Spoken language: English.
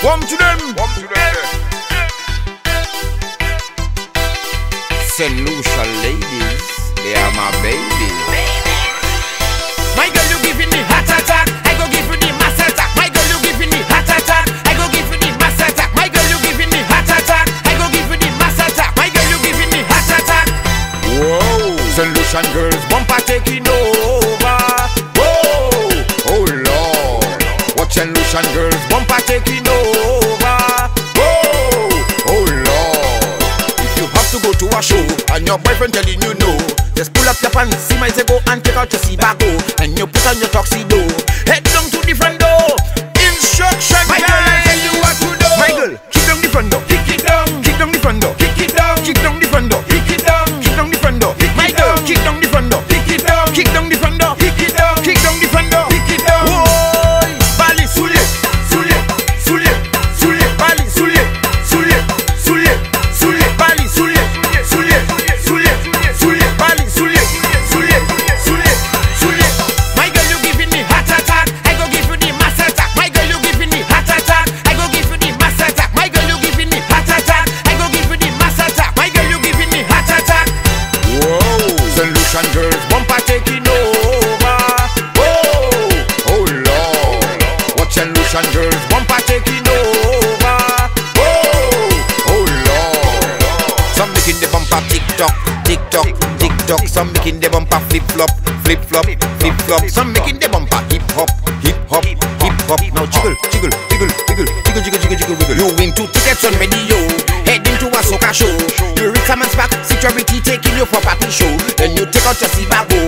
Come to them. Come to them. St. Lucia ladies, they are my babies. My girl, you giving me heart attack. I go give you the mass attack. My girl, you giving me heart attack. I go give you the mass attack. My girl, you giving me heart attack. I go give you the mass attack. My girl, you giving me heart attack. Whoa, St. Lucian girls, bumper taking over. St. Lucian girls, bumper taking over. Whoa, oh Lord. If you have to go to a show and your boyfriend telling you no, just pull up your pants, see my say and take out your cibago, and you put on your tuxedo. Tick. Some making the bumper flip flop, flip flop, flip flop. Some making the bumper hip hop, hip hop, hip hop. Now jiggle, jiggle, jiggle, jiggle, jiggle, jiggle, jiggle, jiggle, wiggle. You win two tickets on radio, heading to a soca show. You man's back, security taking your property show. Then you take out your cibago,